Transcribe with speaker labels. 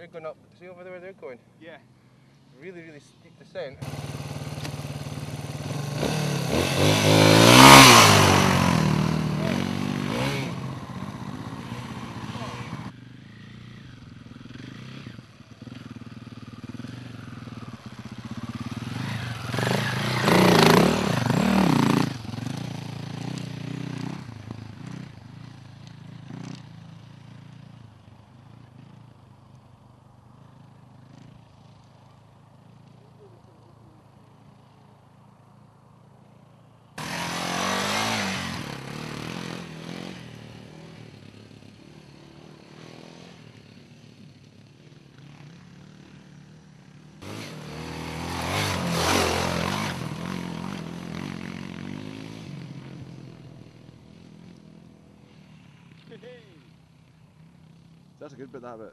Speaker 1: they're going up. See over there where they're going?
Speaker 2: Yeah.
Speaker 1: Really, really steep descent.
Speaker 3: That's a good bit, that bit.